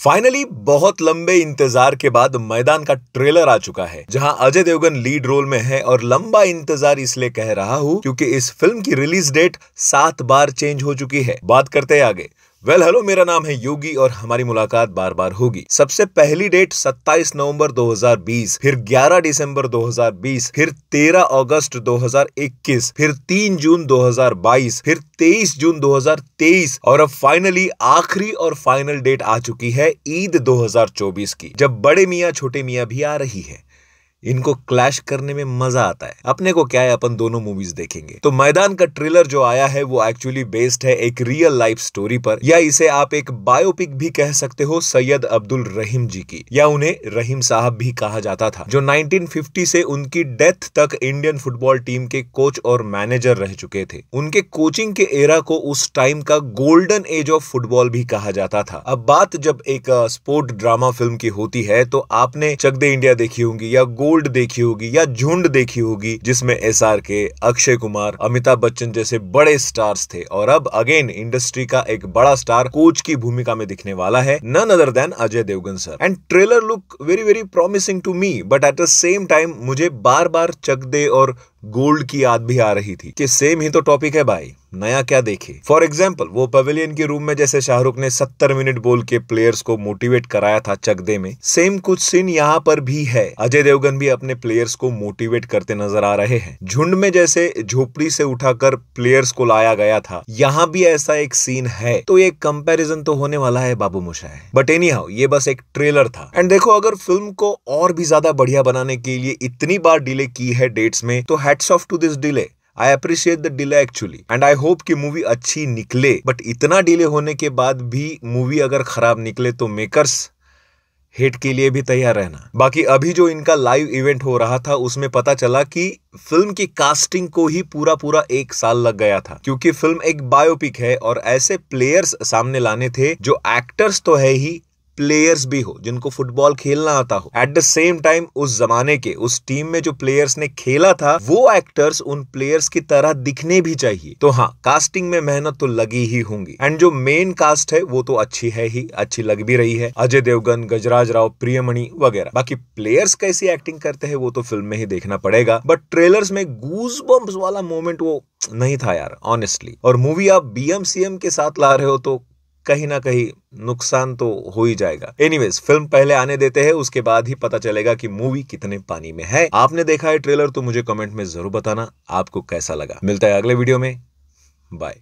Finally बहुत लंबे इंतज़ार के बाद मैदान का ट्रेलर आ चुका है, जहाँ अजय देवगन लीड रोल में है और लंबा इंतज़ार इसलिए कह रहा हूँ क्योंकि इस फ़िल्म की रिलीज़ डेट सात बार चेंज हो चुकी है। बात करते हैं आगे। वेल well, हेलो मेरा नाम है योगी और हमारी मुलाकात बार बार होगी। सबसे पहली डेट 27 नवंबर 2020 फिर 11 दिसंबर 2020 फिर 13 अगस्त 2021 फिर 3 जून 2022 फिर 23 जून 2023 और अब फाइनली आखिरी और फाइनल डेट आ चुकी है ईद 2024 की जब बड़े मियाँ छोटे मियाँ भी आ रही है। इनको क्लैश करने में मज़ा आता है। अपने को क्या है, अपन दोनों मूवीज़ देखेंगे। तो मैदान का ट्रेलर जो आया है, वो एक्चुअली बेस्ड है एक रियल लाइफ स्टोरी पर, या इसे आप एक बायोपिक भी कह सकते हो, सैयद अब्दुल रहीम जी की, या उन्हें रहीम साहब भी कहा जाता था, जो 1950 से उनकी डेथ तक इंडियन फुटबॉल टीम के कोच और मैनेजर रह चुके थे। उनके कोचिंग के एरा को उस टाइम का गोल्डन एज ऑफ़ फुटबॉल भी कहा जाता था। अब बात जब एक स्पोर्ट ड्रामा फ़िल्म की होती है तो आपने चक दे इंडिया देखी होंगी, या गोल्ड गोल्ड देखी होगी या झुंड देखी होगी, जिसमें एस आर के अक्षय कुमार, अमिताभ बच्चन जैसे बड़े स्टार्स थे। और अब अगेन इंडस्ट्री का एक बड़ा स्टार कोच की भूमिका में दिखने वाला है none other than Ajay Devgan sir and trailer look very very promising to me but at the same time मुझे बार बार चक दे और गोल्ड की याद भी आ रही थी कि सेम ही तो टॉपिक है भाई। नया क्या देखे? फॉर एग्ज़ाम्पल वो पवेलियन के रूम में जैसे शाहरुख ने सत्तर मिनट बोल के प्लेयर्स को मोटिवेट कराया था चकदे में सेम कुछ सीन यहाँ पर भी है। अजय देवगन भी अपने प्लेयर्स को मोटिवेट करते नज़र आ रहे हैं। झुंड में जैसे झोपड़ी से उठाकर प्लेयर्स को लाया गया था, यहाँ भी ऐसा एक सीन है। तो ये कंपेरिजन तो होने वाला है बाबू मुशाह बट एनी हाउ ये बस एक ट्रेलर था। एंड देखो, अगर फ़िल्म को और भी ज़्यादा बढ़िया बनाने के लिए इतनी बार डिले की है डेट्स में तो hats off to this delay I appreciate the delay actually and I hope कि मूवी अच्छी निकले बट इतना डिले होने के बाद भी मूवी अगर खराब निकले तो मेकर्स हिट के लिए भी तैयार रहना। बाकी अभी जो इनका लाइव इवेंट हो रहा था, उसमें पता चला कि फ़िल्म की कास्टिंग को ही पूरा पूरा एक साल लग गया था, क्योंकि फ़िल्म एक बायोपिक है और ऐसे प्लेयर्स सामने लाने थे जो एक्टर्स तो है ही प्लेयर्स भी हो, जिनको फुटबॉल खेलना आता हो। एट द सेम टाइम उस जमाने के, उस टीम में जो प्लेयर्स ने खेला था, वो एक्टर्स उन प्लेयर्स की तरह दिखने भी चाहिए। तो हाँ कास्टिंग में मेहनत तो लगी ही होंगी। एंड जो मेन कास्ट है, वो तो अच्छी है ही, अच्छी लग भी रही है। अजय देवगन, गजराज राव, प्रियमणि वगैरह। बाकी प्लेयर्स कैसी एक्टिंग करते हैं, वो तो फ़िल्म में ही देखना पड़ेगा। बट ट्रेलर्स में गूज वाला मोमेंट वो नहीं था यार ऑनेस्टली और मूवी आप बीएमसीएम के साथ ला रहे हो तो कहीं ना कहीं नुकसान तो हो ही जाएगा। एनीवेज फ़िल्म पहले आने देते हैं, उसके बाद ही पता चलेगा कि मूवी कितने पानी में है। आपने देखा है ट्रेलर तो मुझे कमेंट में ज़रूर बताना, आपको कैसा लगा। मिलता है अगले वीडियो में। बाय